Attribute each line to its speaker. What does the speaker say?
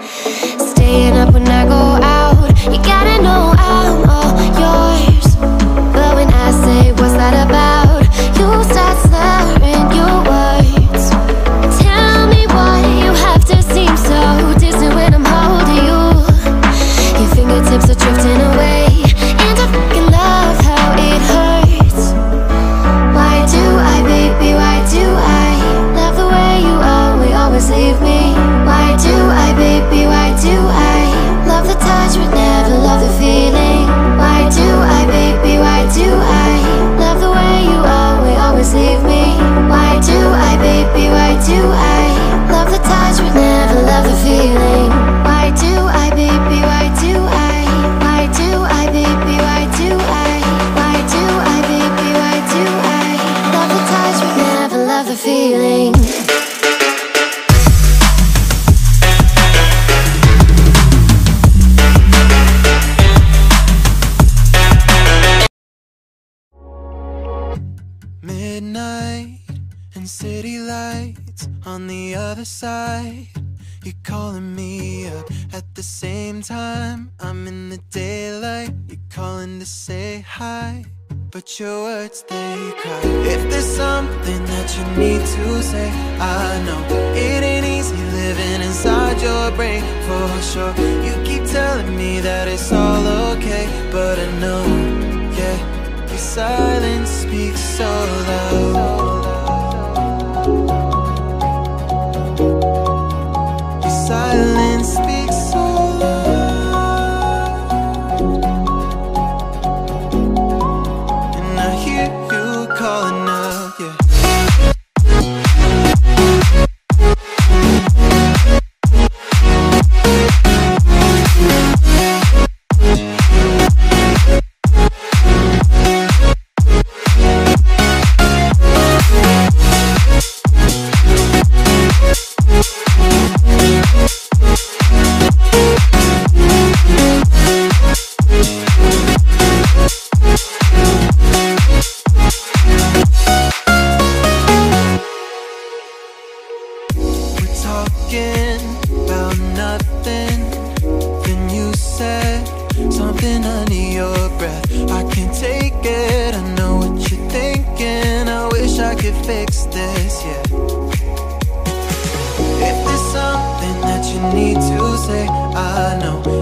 Speaker 1: Staying up when I go out. You gotta know I'm all yours. But when I say what's that about? You start slurring your words. Tell me why you have to seem so distant When I'm holding you. Your fingertips are drifting away. The feeling
Speaker 2: Midnight and city lights on the other side. You're calling me up at the same time. I'm in the daylight. You're calling to say hi. But your words they cry. If there's something that you need to say, I know it ain't easy living inside your brain for sure. You keep telling me that it's all okay, but I know, yeah, your silence speaks so loud. talking about nothing. Then you said something under your breath. I can't take it. I know what you're thinking. I wish I could fix this, yeah. If there's something that you need to say, I know.